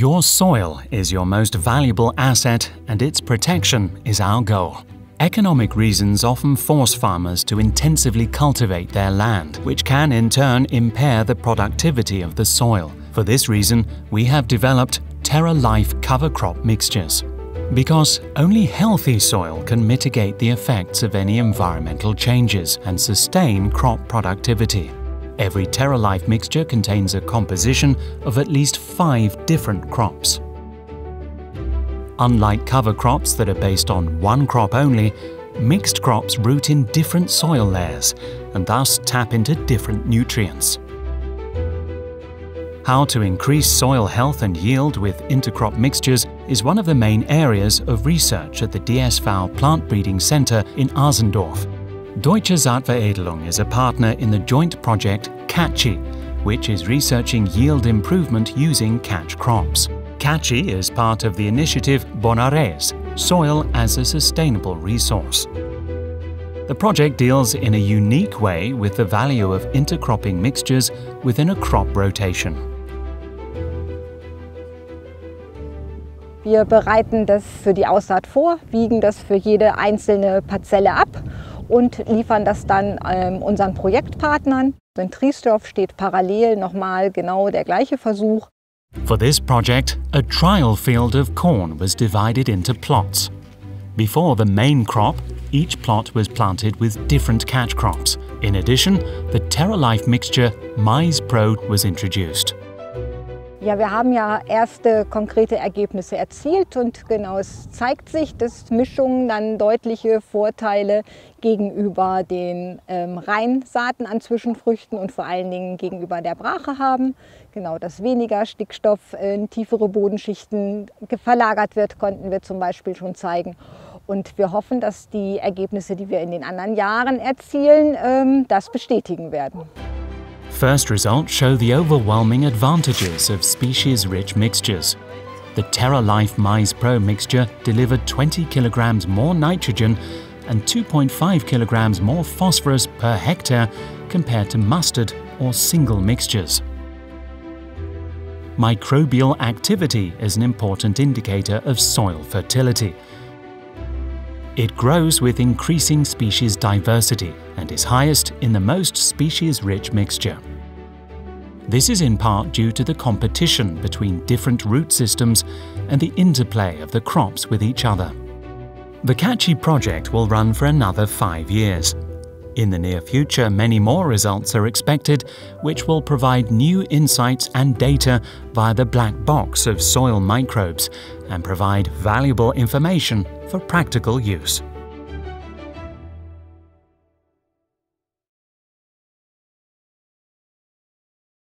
Your soil is your most valuable asset and its protection is our goal. Economic reasons often force farmers to intensively cultivate their land, which can in turn impair the productivity of the soil. For this reason, we have developed TerraLife cover crop mixtures. Because only healthy soil can mitigate the effects of any environmental changes and sustain crop productivity. Every TerraLife mixture contains a composition of at least five different crops. Unlike cover crops that are based on one crop only, mixed crops root in different soil layers and thus tap into different nutrients. How to increase soil health and yield with intercrop mixtures is one of the main areas of research at the DSV Plant Breeding Center in Asendorf, Deutsche Saatveredelung is a partner in the joint project CATCHY, which is researching yield improvement using catch crops. CATCHY is part of the initiative Bonares, Soil as a Sustainable Resource. The project deals in a unique way with the value of intercropping mixtures within a crop rotation. Wir bereiten das für die Aussaat vor, wiegen das für jede einzelne Parzelle ab und liefern das dann ähm, unseren Projektpartnern. In Triesdorf steht parallel nochmal genau der gleiche Versuch. For this project, a trial field of corn was divided into plots. Before the main crop, each plot was planted with different catch crops. In addition, the TerraLife mixture Maize Pro was introduced. Ja, wir haben ja erste konkrete Ergebnisse erzielt und genau es zeigt sich, dass Mischungen dann deutliche Vorteile gegenüber den ähm, Reinsaaten an Zwischenfrüchten und vor allen Dingen gegenüber der Brache haben. Genau, dass weniger Stickstoff in tiefere Bodenschichten verlagert wird, konnten wir zum Beispiel schon zeigen. Und wir hoffen, dass die Ergebnisse, die wir in den anderen Jahren erzielen, ähm, das bestätigen werden. First results show the overwhelming advantages of species-rich mixtures. The TerraLife Pro mixture delivered 20 kilograms more nitrogen and 2.5 kilograms more phosphorus per hectare compared to mustard or single mixtures. Microbial activity is an important indicator of soil fertility. It grows with increasing species diversity and is highest in the most species-rich mixture. This is in part due to the competition between different root systems and the interplay of the crops with each other. The CATCHY project will run for another five years. In the near future, many more results are expected, which will provide new insights and data via the black box of soil microbes and provide valuable information for practical use.